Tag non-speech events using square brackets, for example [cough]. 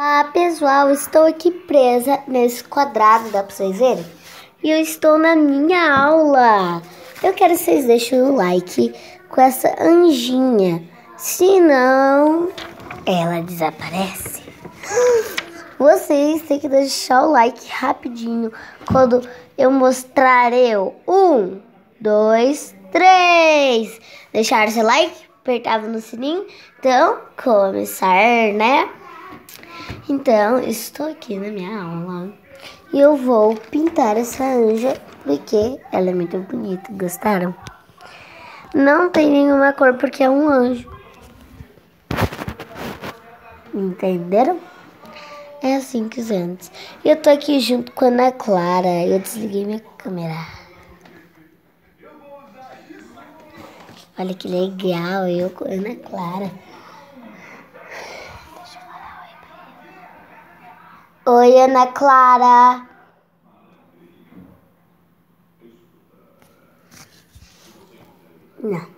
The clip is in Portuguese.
Olá pessoal, estou aqui presa nesse quadrado, dá pra vocês verem? E eu estou na minha aula. Eu quero que vocês deixem o like com essa anjinha, senão ela desaparece. [gasps] Vocês têm que deixar o like rapidinho quando eu mostrar eu. Um, dois, três. Deixar seu like, apertava no sininho. Então, começar, né? Então, estou aqui na minha aula e eu vou pintar essa anja porque ela é muito bonita. Gostaram? Não tem nenhuma cor porque é um anjo. Entenderam? É assim que antes. Eu tô aqui junto com a Ana Clara. Eu desliguei minha câmera. Olha que legal, eu com a Ana Clara. Oi, Ana Clara. Não.